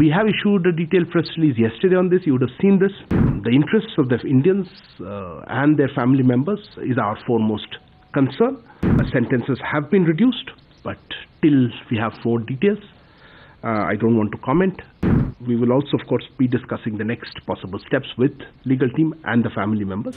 We have issued a detailed press release yesterday on this. You would have seen this. The interests of the Indians uh, and their family members is our foremost concern. Uh, sentences have been reduced, but till we have more details, uh, I don't want to comment. We will also, of course, be discussing the next possible steps with legal team and the family members.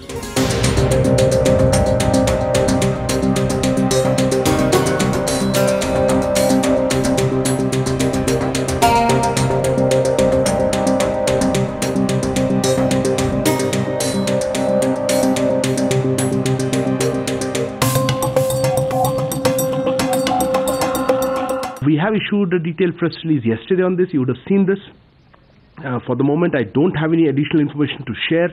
We have issued a detailed press release yesterday on this. You would have seen this. Uh, for the moment, I don't have any additional information to share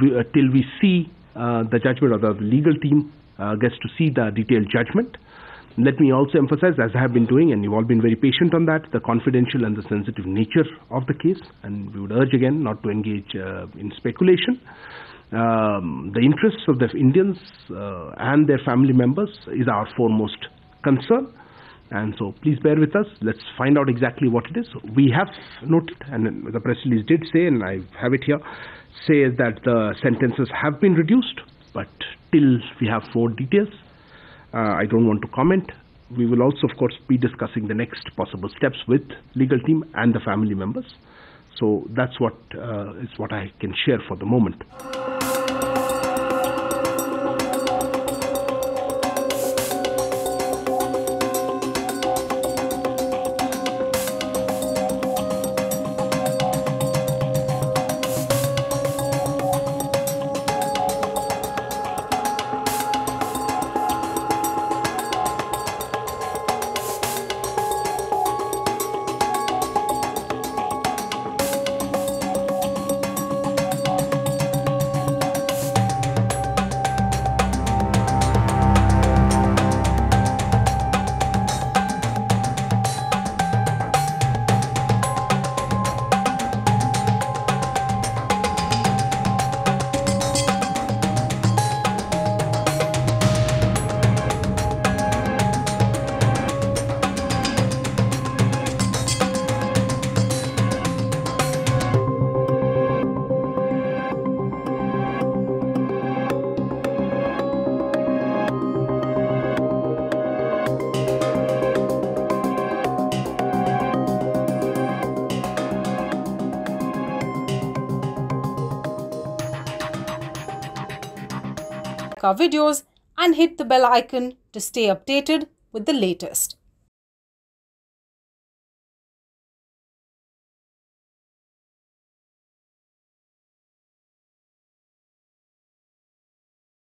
we, uh, till we see uh, the judgment or the legal team uh, gets to see the detailed judgment. Let me also emphasize, as I have been doing, and you've all been very patient on that, the confidential and the sensitive nature of the case. And we would urge again not to engage uh, in speculation. Um, the interests of the Indians uh, and their family members is our foremost concern. And so please bear with us. Let's find out exactly what it is. We have noted, and the press release did say, and I have it here, says that the sentences have been reduced, but till we have more details, uh, I don't want to comment. We will also, of course, be discussing the next possible steps with legal team and the family members. So that's what uh, is what I can share for the moment. Our videos and hit the bell icon to stay updated with the latest.